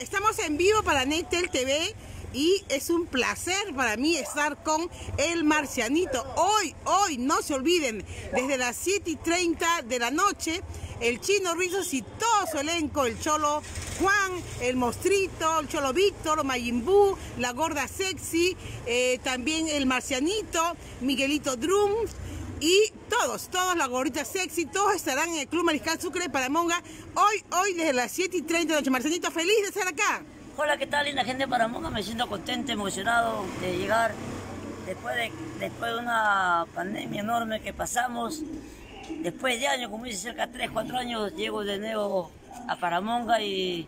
Estamos en vivo para Nectel TV y es un placer para mí estar con el marcianito. Hoy, hoy, no se olviden, desde las 7 y 30 de la noche, el chino Rizos y todo su elenco, el cholo Juan, el mostrito, el cholo Víctor, Mayimbu, la gorda sexy, eh, también el marcianito, Miguelito Drums y todos, todos la gorrita sexy, todos estarán en el Club Mariscal Sucre de Paramonga hoy, hoy desde las 7 y 30 de la noche. Marcelito, feliz de estar acá. Hola, ¿qué tal, linda gente de Paramonga? Me siento contento, emocionado de llegar después de, después de una pandemia enorme que pasamos. Después de años, como dice, cerca de 3, 4 años, llego de nuevo a Paramonga y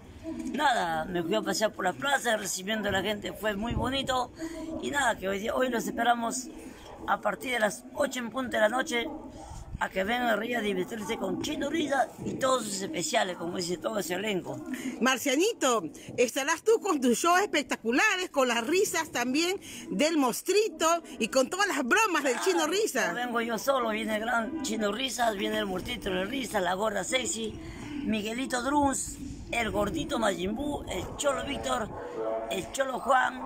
nada, me fui a pasear por la plaza, recibiendo a la gente fue muy bonito y nada, que hoy, hoy los esperamos a partir de las 8 en punto de la noche a que vengan a Río a divertirse con Chino Risa y todos sus especiales, como dice todo ese elenco. Marcianito, estarás tú con tus shows espectaculares, con las risas también del mostrito y con todas las bromas del Chino Risa. No vengo yo solo, viene el gran Chino Risas, viene el mostrito de Risa, la gorda sexy, Miguelito Drums, el gordito Majimbu, el Cholo Víctor, el Cholo Juan,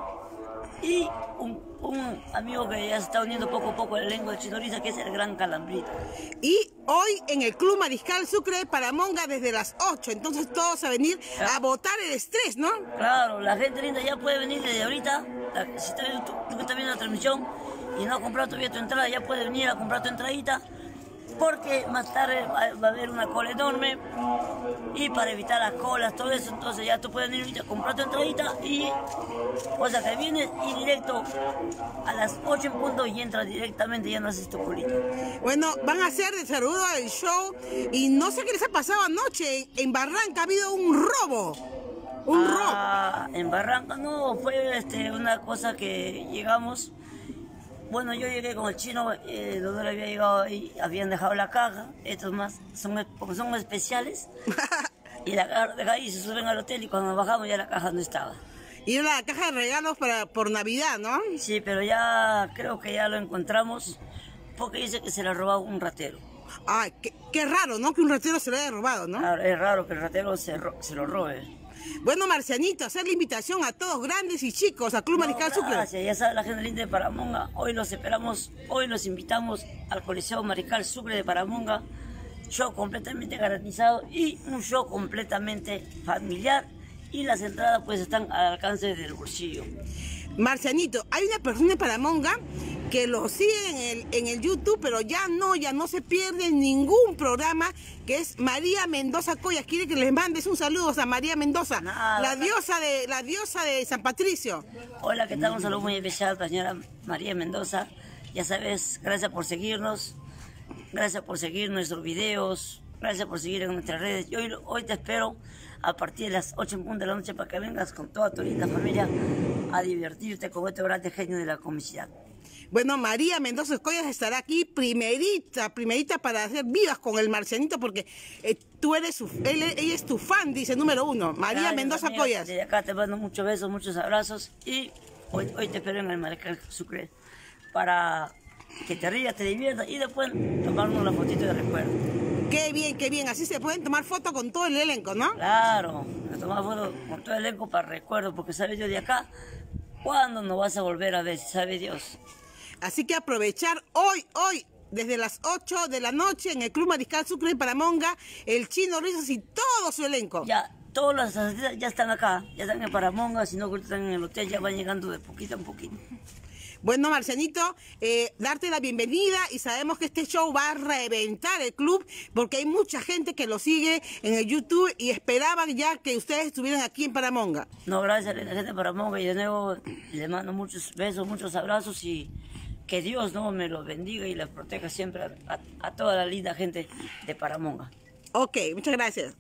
y un, un, amigo que ya se está uniendo poco a poco al elenco de Chinoriza, que es el Gran Calambrito. Y hoy en el Club Mariscal Sucre de Paramonga desde las 8, entonces todos a venir a votar el estrés, ¿no? Claro, la gente linda ya puede venir desde ahorita, si está viendo, tú, tú que estás viendo la transmisión y no has comprado todavía tu entrada, ya puedes venir a comprar tu entradita porque más tarde va a haber una cola enorme y para evitar las colas, todo eso, entonces ya tú puedes ir a comprar tu entradita y, o sea, que vienes y directo a las 8 en punto y entras directamente, ya no haces tu colita. Bueno, van a hacer de saludo el show y no sé qué les ha pasado anoche, en Barranca ha habido un robo. Un ah, robo. En Barranca no, fue este, una cosa que llegamos bueno, yo llegué con el chino, eh, donde había llegado y habían dejado la caja. Estos más, son, como son especiales. y la caja de ahí se suben al hotel y cuando bajamos ya la caja no estaba. Y era la caja de regalos para por Navidad, ¿no? Sí, pero ya creo que ya lo encontramos porque dice que se la ha robado un ratero. Ay, qué, qué, raro, ¿no? Que un ratero se lo haya robado, ¿no? Claro, es raro que el ratero se, se lo robe. Bueno, Marcianito, hacer la invitación a todos, grandes y chicos, a Club Mariscal Sucre. Gracias, ya sabe la gente linda de Paramonga. Hoy los esperamos, hoy los invitamos al Coliseo Mariscal Sucre de Paramonga. Show completamente garantizado y un show completamente familiar. Y las entradas pues están al alcance del bolsillo. Marcianito, hay una persona de Paramonga que lo sigue en el, en el YouTube, pero ya no, ya no se pierde ningún programa, que es María Mendoza Coyas. Quiere que les mandes un saludo a María Mendoza, la diosa de la diosa de San Patricio. Hola, ¿qué tal? Un saludo muy especial para señora María Mendoza. Ya sabes, gracias por seguirnos, gracias por seguir nuestros videos, gracias por seguir en nuestras redes. Y hoy, hoy te espero a partir de las 8 en punto de la noche para que vengas con toda tu linda familia a divertirte con este gran genio de la comicidad. Bueno, María Mendoza Collas estará aquí primerita, primerita para hacer vivas con el marcianito, porque eh, tú eres su, él, ella es tu fan, dice número uno, María Gracias, Mendoza amiga, Collas. Desde acá te mando muchos besos, muchos abrazos y hoy, hoy te espero en el Marcal Sucre para que te rías, te diviertas y después tomarnos la fotito de recuerdo. Qué bien, qué bien. Así se pueden tomar fotos con todo el elenco, ¿no? Claro, tomar fotos con todo el elenco para recuerdo, porque sabes yo de acá, ¿cuándo nos vas a volver a ver? Sabe Dios. Así que aprovechar hoy, hoy, desde las 8 de la noche en el Club Mariscal Sucre de Paramonga, el Chino Rizos y todo su elenco. Ya, todos los ya están acá, ya están en Paramonga, si no están en el hotel, ya van llegando de poquito a poquito. Bueno, Marcianito, eh, darte la bienvenida y sabemos que este show va a reventar el club porque hay mucha gente que lo sigue en el YouTube y esperaban ya que ustedes estuvieran aquí en Paramonga. No, gracias a la gente de Paramonga y de nuevo les mando muchos besos, muchos abrazos y que Dios no me los bendiga y les proteja siempre a toda la linda gente de Paramonga. Ok, muchas gracias.